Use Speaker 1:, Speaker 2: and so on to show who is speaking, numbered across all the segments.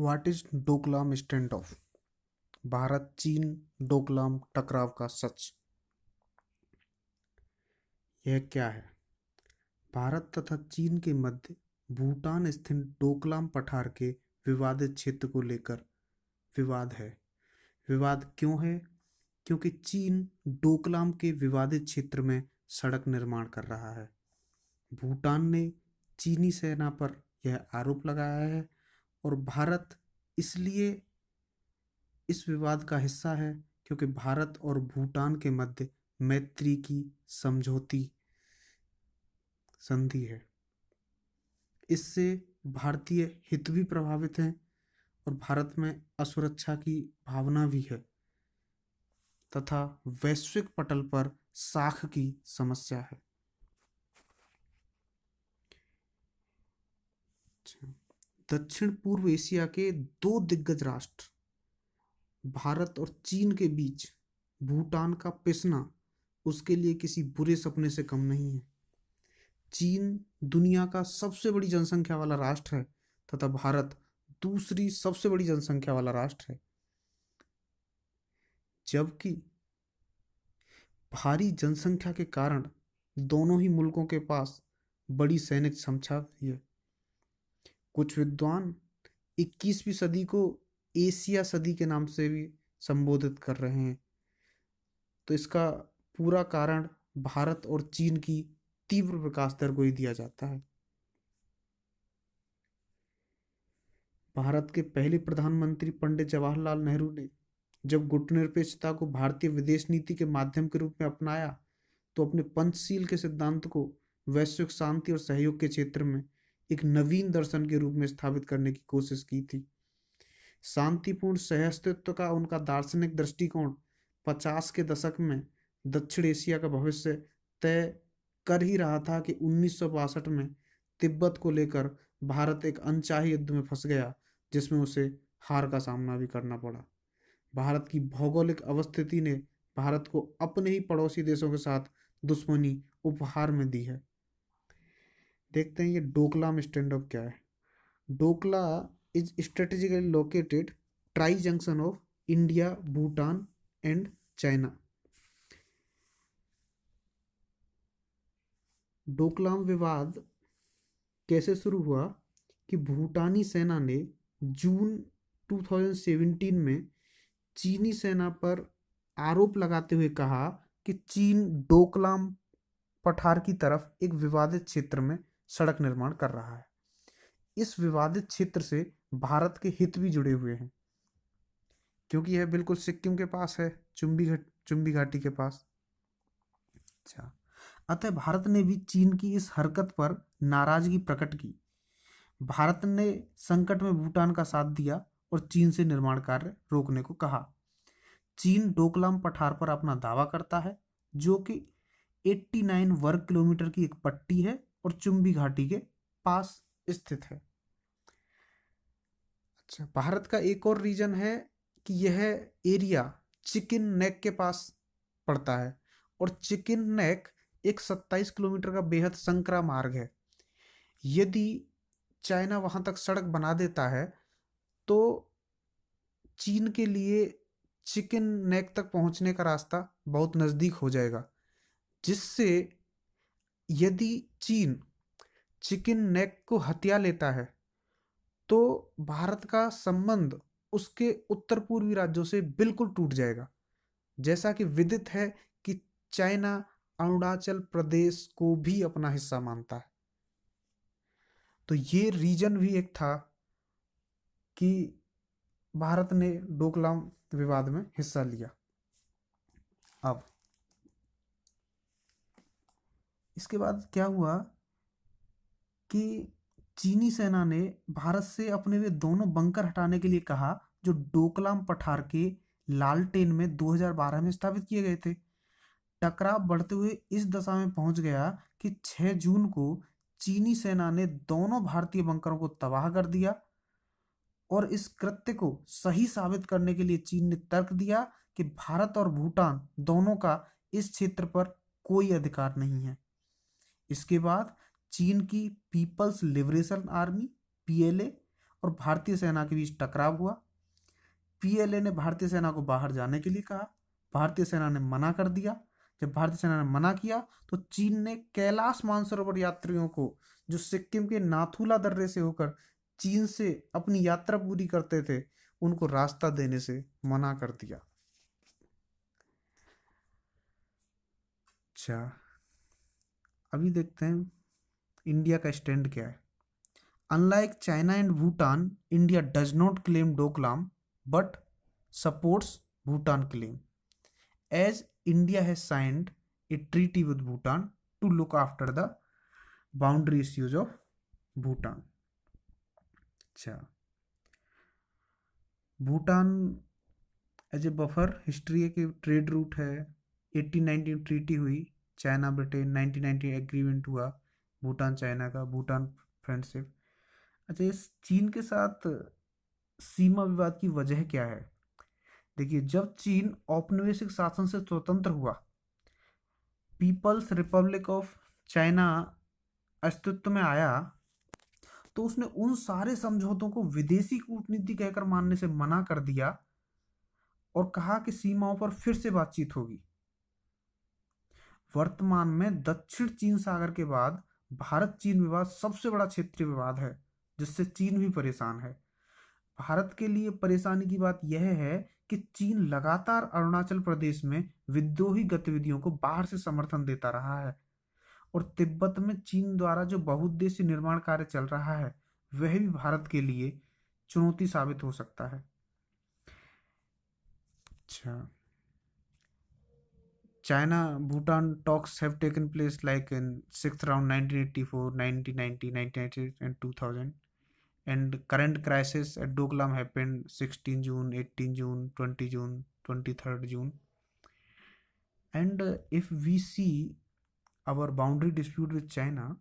Speaker 1: What is Doklam stand off Bharat, चीन डोकलाम टकराव का सच। यह क्या है? भारत तथा चीन के मध्य भूटान स्थित डोकलाम पठार के विवादित क्षेत्र को लेकर विवाद है। विवाद क्यों है? क्योंकि चीन डोकलाम के विवादित क्षेत्र में सड़क निर्माण कर रहा है। भूटान ने चीनी सेना पर यह आरोप लगाया है और भारत इसलिए इस विवाद का हिस्सा है क्योंकि भारत और भूटान के मध्य मैत्री की समझौती संधि है। इससे भारतीय हित भी प्रभावित हैं और भारत में असुरक्षा की भावना भी है तथा वैश्विक पटल पर साख की समस्या है। अच्छा, दक्षिण पूर्व एशिया के दो दिग्गज राष्ट्र, भारत और चीन के बीच भूटान का पिसना उसके लिए किसी बुरे सपने से कम नहीं है। चीन दुनिया का सबसे बड़ी जनसंख्या वाला राष्ट्र है तथा भारत दूसरी सबसे बड़ी जनसंख्या वाला राष्ट्र है। जबकि भारी जनसंख्या के कारण दोनों ही मुल्कों के पास बड़ी सैनिक क्षमता है। कुछ विद्वान 21वीं सदी को एशिया सदी के नाम से भी संबोधित कर रहे हैं। तो इसका पूरा कारण भारत और चीन की तीव्र विकास दर को ही दिया जाता है। भारत के पहले प्रधानमंत्री पंडित जवाहरलाल नेहरू ने जब गुटनिरपेक्षता को भारतीय विदेश नीति के माध्यम के रूप में अपनाया तो अपने पंचशील के सिद्धांत को वैश्विक शांति और सहयोग के क्षेत्र में एक नवीन दर्शन के रूप में स्थापित करने की कोशिश की थी। शांतिपूर्ण सहअस्तित्व का उनका दार्शनिक दृष्टिकोण पचास के दशक में दक्षिण एशिया का भविष्य तय कर ही रहा था कि उन्नीस सौ बासठ में तिब्बत को लेकर भारत एक अनचाही युद्ध में फंस गया, जिसमें उसे हार का सामना भी करना पड़ा। भारत की भौगोलिक अवस्थिति ने भारत को अपने ही पड़ोसी देशों के साथ दुश्मनी, उपहार में दी है। देखते हैं ये डोकला में स्टैंड ऑफ़ क्या है। Doklam is strategically located tri junction of India, Bhutan and China. Doklam विवाद कैसे शुरू हुआ कि भूटानी सेना ने जून 2017 में चीनी सेना पर आरोप लगाते हुए कहा कि चीन डोकलाम पठार की तरफ़ एक विवादित क्षेत्र में सड़क निर्माण कर रहा है। इस विवादित क्षेत्र से भारत के हित भी जुड़े हुए हैं, क्योंकि यह बिल्कुल सिक्किम के पास है, चुंबी घट, चुंबी घाटी के पास। अच्छा अतः भारत ने भी चीन की इस हरकत पर नाराज़गी प्रकट की। भारत ने संकट में भूटान का साथ दिया और चीन से निर्माण कार्य रोकने को कहा। चीन डोकलाम पठार पर अपना दावा करता है, जो कि 89 वर्ग किलोमीटर की एक पट्टी है और चुंबी घाटी के पास स्थित है। अच्छा भारत का एक और रीजन है कि यह एरिया चिकन नेक के पास पड़ता है और चिकन नेक एक 27 किलोमीटर का बेहद संकरा मार्ग है। यदि चाइना वहाँ तक सड़क बना देता है तो चीन के लिए चिकन नेक तक पहुँचने का रास्ता बहुत नज़दीक हो जाएगा, जिससे यदि चीन चिकन नेक को हत्या लेता है तो भारत का संबंध उसके उत्तर पूर्वी राज्यों से बिल्कुल टूट जाएगा। जैसा कि विदित है कि चाइना अरुणाचल प्रदेश को भी अपना हिस्सा मानता है। तो ये रीजन भी एक था कि भारत ने डोकलाम विवाद में हिस्सा लिया। अब इसके बाद क्या हुआ कि चीनी सेना ने भारत से अपने वे दोनों बंकर हटाने के लिए कहा, जो डोकलाम पठार के लालटेन में 2012 में स्थापित किए गए थे। टकराव बढ़ते हुए इस दशा में पहुँच गया कि 6 जून को चीनी सेना ने दोनों भारतीय बंकरों को तबाह कर दिया और इस कृत्य को सही साबित करने के लिए चीन ने तर्क दिया कि भारत और भूटान दोनों का इस क्षेत्र पर कोई अधिकार नहीं है। इसके बाद चीन की पीपल्स लिबरेशन आर्मी, पीएलए, और भारतीय सेना के बीच टकराव हुआ। पीएलए ने भारतीय सेना को बाहर जाने के लिए कहा। भारतीय सेना ने मना कर दिया। जब भारतीय सेना ने मना किया तो चीन ने कैलाश मानसरोवर यात्रियों को, जो सिक्किम के नाथुला दर्रे से होकर चीन से अपनी यात्रा पूरी करते थे, उनको रास्ता देने से मना कर दिया। अच्छा। अभी देखते हैं, इंडिया का स्टैंड क्या है। Unlike China and Bhutan, India does not claim Doklam but supports Bhutan claim. As India has signed a treaty with Bhutan to look after the boundary issues of Bhutan. अच्छा। Bhutan as a buffer, history के trade route है, eighteen nineteen treaty हुई China Britain nineteen nineteen agreement हुआ, Bhutan China का, Bhutan friendship. अच्छा इस चीन के साथ सीमा विवाद की वजह क्या है? देखिए, जब चीन औपनिवेशिक शासन से स्वतंत्र हुआ, पीपल्स रिपब्लिक ऑफ़ चाइना अस्तित्व में आया तो उसने उन सारे समझौतों को विदेशी कूटनीति कहकर मानने से मना कर दिया और कहा कि सीमाओं पर फिर से बातचीत होगी। वर्तमान में दक्षिण चीन सागर के बाद भारत चीन विवाद सबसे बड़ा क्षेत्रीय विवाद है, जिससे चीन भी परेशान है। भारत के लिए परेशानी की बात यह है कि चीन लगातार अरुणाचल प्रदेश में विद्रोही गतिविधियों को बाहर से समर्थन देता रहा है और तिब्बत में चीन द्वारा जो बहुउद्देशीय निर्माण कार्य चल रहा है, वह भी भारत के लिए चुनौती साबित हो सकता है। अच्छा। China Bhutan talks have taken place like in six round 1984 1990 1998 and 2000 and current crisis at Doklam happened 16 June 18 June 20 June 23rd June and uh, if we see our boundary dispute with China,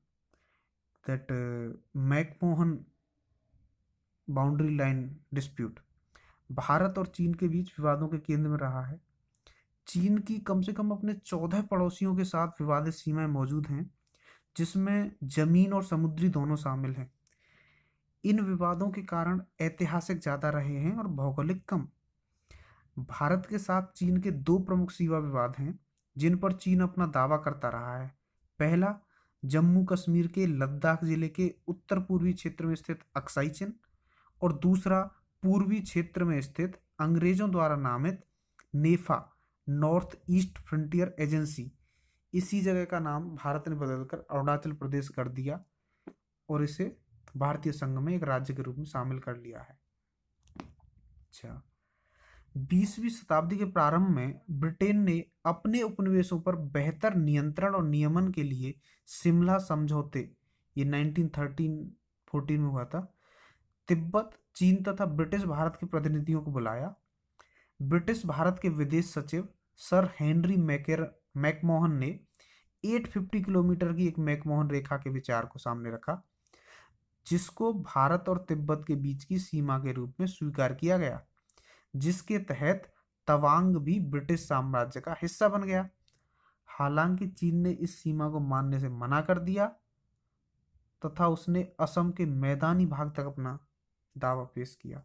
Speaker 1: that uh, McMahon boundary line dispute Bharat और चीन के बीच विवादों के केंद्र में रहा है चीन की कम से कम अपने चौदह पड़ोसियों के साथ विवादित सीमाएँ मौजूद हैं, जिसमें ज़मीन और समुद्री दोनों शामिल हैं। इन विवादों के कारण ऐतिहासिक ज़्यादा रहे हैं और भौगोलिक कम। भारत के साथ चीन के दो प्रमुख सीमा विवाद हैं, जिन पर चीन अपना दावा करता रहा है। पहला, जम्मू कश्मीर के लद्दाख ज़िले के उत्तर पूर्वी क्षेत्र में स्थित अक्साई चिन और दूसरा, पूर्वी क्षेत्र में स्थित अंग्रेज़ों द्वारा नामित NEFA. North east frontier agency. इसी जगह का नाम भारत ने बदलकर अरुणाचल प्रदेश कर दिया और इसे भारतीय संघ में एक राज्य के रूप में शामिल कर लिया है। अच्छा। बीसवीं शताब्दी के प्रारंभ में ब्रिटेन ने अपने उपनिवेशों पर बेहतर नियंत्रण और नियमन के लिए शिमला समझौते, ये 1913-14 में हुआ था, तिब्बत, चीन तथा ब्रिटिश भारत के प्रतिनिधियों को बुलाया। ब्रिटिश भारत के विदेश सचिव सर हेनरी मैकेर, मैकमोहन ने 850 किलोमीटर की एक मैकमोहन रेखा के विचार को सामने रखा, जिसको भारत और तिब्बत के बीच की सीमा के रूप में स्वीकार किया गया, जिसके तहत तवांग भी ब्रिटिश साम्राज्य का हिस्सा बन गया। हालाँकि चीन ने इस सीमा को मानने से मना कर दिया तथा उसने असम के मैदानी भाग तक अपना दावा पेश किया।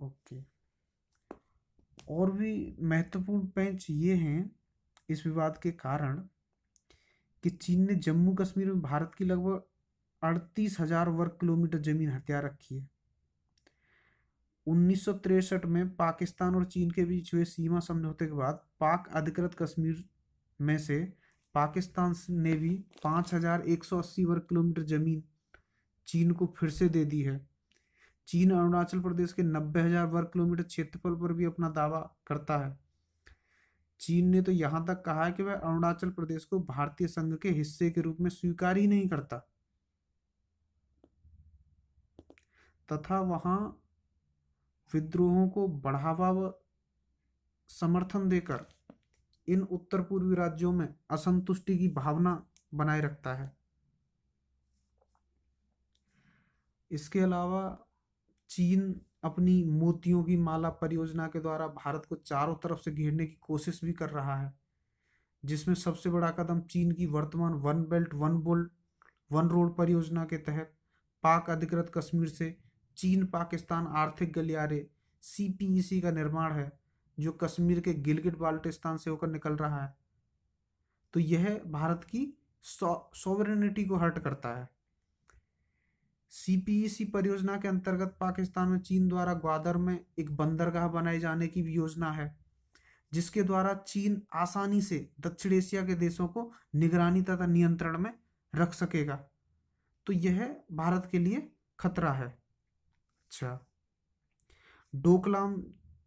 Speaker 1: ओके। और भी महत्वपूर्ण पैंच ये हैं इस विवाद के कारण कि चीन ने जम्मू कश्मीर में भारत की लगभग अड़तीस हज़ार वर्ग किलोमीटर ज़मीन हथियार रखी है। उन्नीस में पाकिस्तान और चीन के बीच हुए सीमा समझौते के बाद पाक अधिकृत कश्मीर में से पाकिस्तान ने भी पाँच हज़ार एक सौ अस्सी वर्ग किलोमीटर ज़मीन चीन को फिर से दे दी है। चीन अरुणाचल प्रदेश के नब्बे हज़ार वर्ग किलोमीटर क्षेत्रफल पर भी अपना दावा करता है। चीन ने तो यहाँ तक कहा है कि वह अरुणाचल प्रदेश को भारतीय संघ के हिस्से के रूप में स्वीकार ही नहीं करता। तथा वहाँ विद्रोहों को बढ़ावा व समर्थन देकर इन उत्तर पूर्वी राज्यों में असंतुष्टि की भावना बनाए रखता है। इसके अलावा चीन अपनी मोतियों की माला परियोजना के द्वारा भारत को चारों तरफ़ से घेरने की कोशिश भी कर रहा है, जिसमें सबसे बड़ा कदम चीन की वर्तमान one belt, one belt, one road परियोजना के तहत पाक अधिकृत कश्मीर से चीन, पाकिस्तान आर्थिक गलियारे सीपीईसी का निर्माण है, जो कश्मीर के गिलगिट बाल्टिस्तान से होकर निकल रहा है। तो यह भारत की सॉवरेनिटी को हर्ट करता है। सीपीईसी परियोजना के अंतर्गत पाकिस्तान में चीन द्वारा ग्वादर में एक बंदरगाह बनाए जाने की भी योजना है, जिसके द्वारा चीन आसानी से दक्षिण एशिया के देशों को निगरानी तथा नियंत्रण में रख सकेगा। तो यह भारत के लिए खतरा है। अच्छा। डोकलाम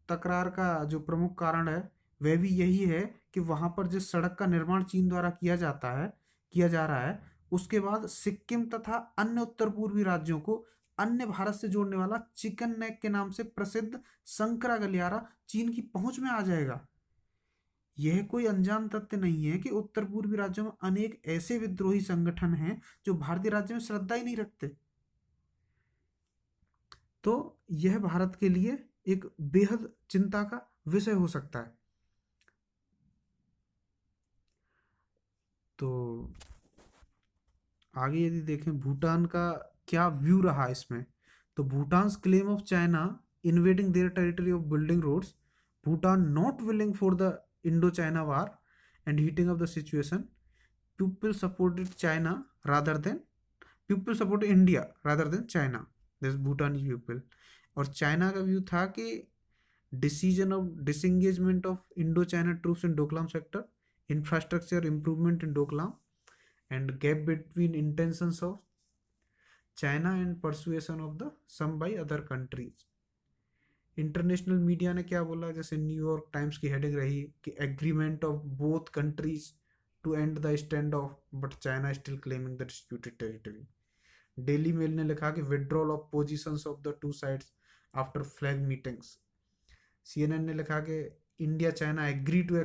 Speaker 1: तकरार का जो प्रमुख कारण है, वह भी यही है कि वहाँ पर जिस सड़क का निर्माण चीन द्वारा किया जाता है, किया जा रहा है उसके बाद सिक्किम तथा अन्य उत्तर पूर्वी राज्यों को अन्य भारत से जोड़ने वाला चिकन नेक के नाम से प्रसिद्ध संकरा गलियारा चीन की पहुँच में आ जाएगा। यह कोई अनजान तथ्य नहीं है कि उत्तर पूर्वी राज्यों में अनेक ऐसे विद्रोही संगठन हैं जो भारतीय राज्य में श्रद्धा ही नहीं रखते। तो यह भारत के लिए एक बेहद चिंता का विषय हो सकता है। तो आगे यदि देखें, भूटान का क्या व्यू रहा इसमें? तो Bhutan claim of China invading their territory of building roads Bhutan not willing for the Indo China war and heating of the situation people supported China rather than people support India rather than China this Bhutan people और China का view था कि decision of disengagement of Indo China troops in Doklam sector infrastructure improvement in Doklam and gap between intentions of China and persuasion of the some by other countries. International media ने क्या बोला जैसे New York Times की heading रही कि agreement of both countries to end the stand off but China still claiming the disputed territory Daily Mail ने लिखा कि withdrawal of positions of the two sides after flag meetings CNN ने लिखा कि India China agree to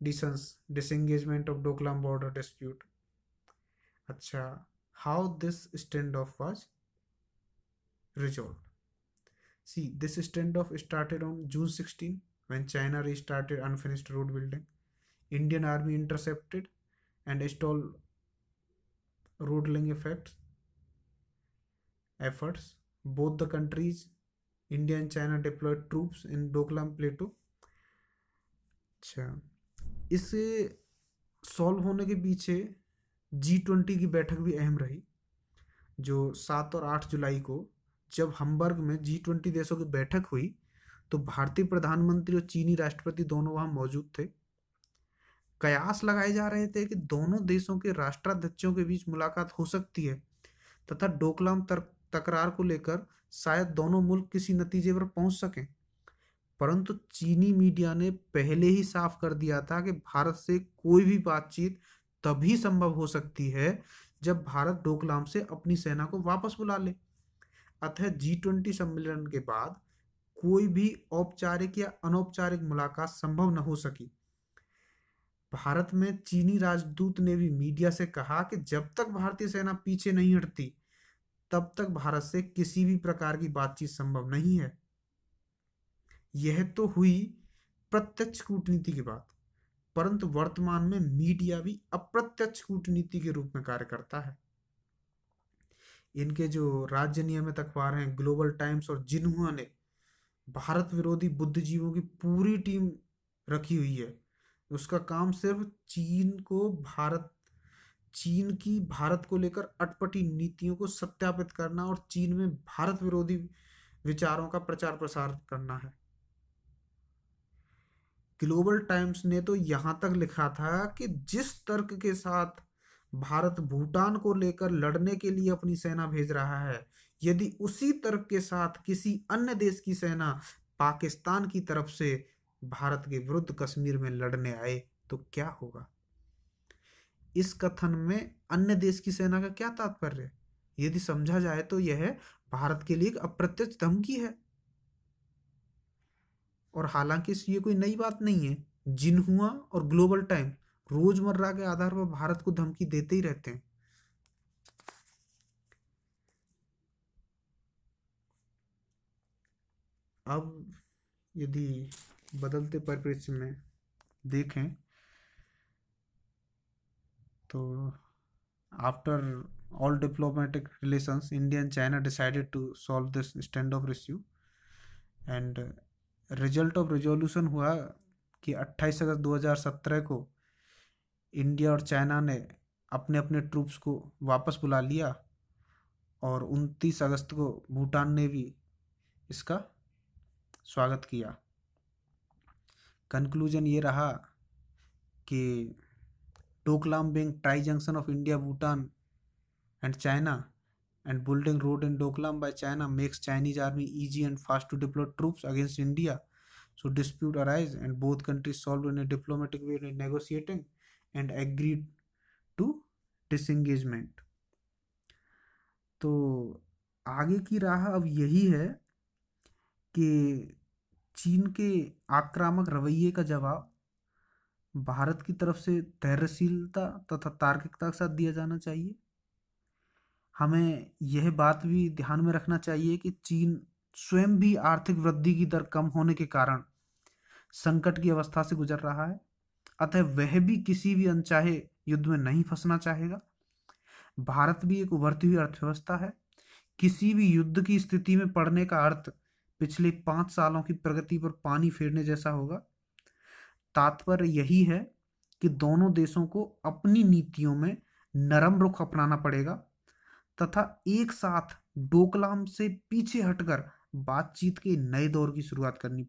Speaker 1: डिसंस disengagement of Doklam border dispute. अच्छा how this stand off was resolve see this stand off started on June sixteen when China restarted unfinished road building Indian army intercepted and install रोडलिंग effect efforts both the countries India and China deploy troops in Doklam plateau अच्छा इस solve होने के पीछे G twenty की बैठक भी अहम रही, जो सात और आठ जुलाई को जब हमबर्ग में जी ट्वेंटी देशों की बैठक हुई तो भारतीय प्रधानमंत्री और चीनी राष्ट्रपति दोनों वहाँ मौजूद थे। कयास लगाए जा रहे थे कि दोनों देशों के राष्ट्राध्यक्षों के बीच मुलाकात हो सकती है, तथा डोकलाम तकरार को लेकर शायद दोनों मुल्क किसी नतीजे पर पहुँच सकें। परंतु चीनी मीडिया ने पहले ही साफ़ कर दिया था कि भारत से कोई भी बातचीत तभी संभव हो सकती है जब भारत डोकलाम से अपनी सेना को वापस बुला ले। अतः जी ट्वेंटी सम्मेलन के बाद कोई भी औपचारिक या अनौपचारिक मुलाकात संभव न हो सकी। भारत में चीनी राजदूत ने भी मीडिया से कहा कि जब तक भारतीय सेना पीछे नहीं हटती, तब तक भारत से किसी भी प्रकार की बातचीत संभव नहीं है। यह तो हुई प्रत्यक्ष कूटनीति की बात। परंतु वर्तमान में मीडिया भी अप्रत्यक्ष कूटनीति के रूप में कार्य करता है। इनके जो राज्य नियमित अखबार हैं ग्लोबल टाइम्स और जिन्हुआ ने भारत विरोधी बुद्धिजीवों की पूरी टीम रखी हुई है, उसका काम सिर्फ़ चीन को भारत, चीन की भारत को लेकर अटपटी नीतियों को सत्यापित करना और चीन में भारत विरोधी विचारों का प्रचार प्रसार करना है। ग्लोबल टाइम्स ने तो यहाँ तक लिखा था कि जिस तर्क के साथ भारत भूटान को लेकर लड़ने के लिए अपनी सेना भेज रहा है, यदि उसी तर्क के साथ किसी अन्य देश की सेना पाकिस्तान की तरफ़ से भारत के विरुद्ध कश्मीर में लड़ने आए तो क्या होगा? इस कथन में अन्य देश की सेना का क्या तात्पर्य? यदि समझा जाए तो यह भारत के लिए एक अप्रत्यक्ष धमकी है। और हालाँकि ये कोई नई बात नहीं है जिनहुआ और ग्लोबल टाइम रोज़मर्रा के आधार पर भारत को धमकी देते ही रहते हैं अब यदि बदलते परिप्रेक्ष्य में देखें तो after all diplomatic relations, India and China decided to solve this standoff issue. And result of resolution हुआ कि 28 अगस्त 2017 को इंडिया और चाइना ने अपने अपने ट्रूप्स को वापस बुला लिया और 29 अगस्त को भूटान ने भी इसका स्वागत किया। कंक्लूजन ये रहा कि Doklam being tri junction of India, Bhutan and China and building road in Doklam by China makes Chinese army easy and fast to deploy troops against India. So dispute arise and both countries solved in a diplomatic way in negotiating and agreed to disengagement. तो आगे की राह अब यही है कि चीन के आक्रामक रवैये का जवाब भारत की तरफ़ से धैर्यशीलता तथा तार्किकता के साथ दिया जाना चाहिए हमें यह बात भी ध्यान में रखना चाहिए कि चीन स्वयं भी आर्थिक वृद्धि की दर कम होने के कारण संकट की अवस्था से गुजर रहा है। अतः वह भी किसी भी अनचाहे युद्ध में नहीं फंसना चाहेगा। भारत भी एक उभरती हुई अर्थव्यवस्था है। किसी भी युद्ध की स्थिति में पड़ने का अर्थ पिछले पाँच सालों की प्रगति पर पानी फेरने जैसा होगा। तात्पर्य यही है कि दोनों देशों को अपनी नीतियों में नरम रुख अपनाना पड़ेगा। तथा एक साथ डोकलाम से पीछे हटकर बातचीत के नए दौर की शुरुआत करनी